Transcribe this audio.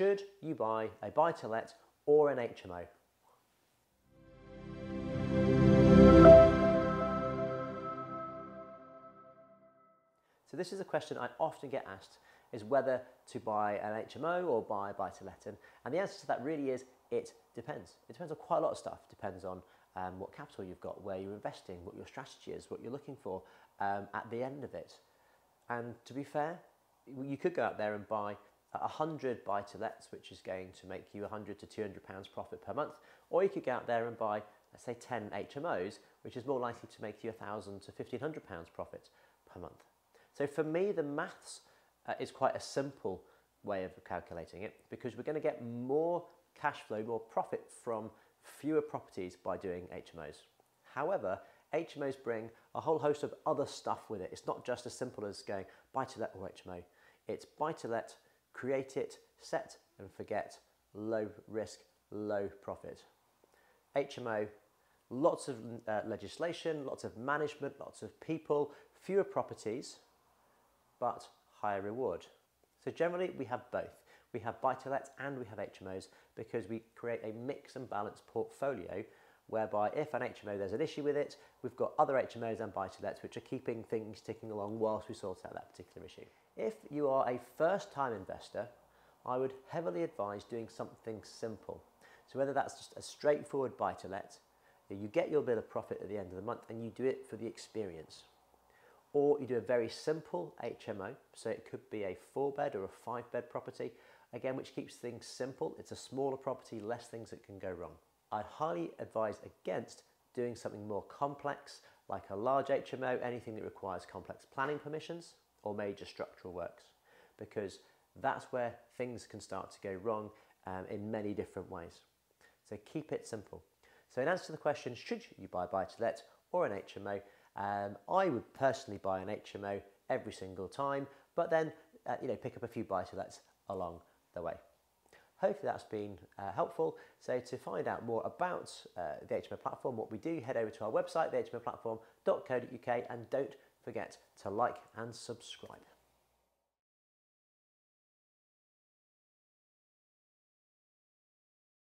should you buy a buy to let or an HMO? So this is a question I often get asked is whether to buy an HMO or buy a buy to let. And, the answer to that really is it depends. It depends on quite a lot of stuff. It depends on um, what capital you've got, where you're investing, what your strategy is, what you're looking for um, at the end of it. And to be fair, you could go out there and buy 100 buy to lets, which is going to make you 100 to 200 pounds profit per month, or you could go out there and buy, let's say, 10 HMOs, which is more likely to make you 1,000 to 1,500 pounds profit per month. So for me, the maths uh, is quite a simple way of calculating it because we're going to get more cash flow, more profit from fewer properties by doing HMOs. However, HMOs bring a whole host of other stuff with it. It's not just as simple as going buy to let or HMO. It's buy to let, create it, set and forget, low risk, low profit. HMO, lots of uh, legislation, lots of management, lots of people, fewer properties, but higher reward. So generally we have both. We have buy-to-lets and we have HMOs because we create a mix and balance portfolio whereby if an HMO there's an issue with it, we've got other HMOs and buy-to-lets which are keeping things ticking along whilst we sort out that particular issue. If you are a first-time investor, I would heavily advise doing something simple. So whether that's just a straightforward buy-to-let, you get your bit of profit at the end of the month and you do it for the experience or you do a very simple HMO, so it could be a four bed or a five bed property, again, which keeps things simple. It's a smaller property, less things that can go wrong. I'd highly advise against doing something more complex, like a large HMO, anything that requires complex planning permissions or major structural works, because that's where things can start to go wrong um, in many different ways. So keep it simple. So in answer to the question, should you buy buy to let or an HMO, um, I would personally buy an HMO every single time, but then uh, you know pick up a few buy-to-lets along the way. Hopefully that's been uh, helpful. So to find out more about uh, the HMO platform, what we do, head over to our website, thehmoplatform.co.uk and don't forget to like and subscribe.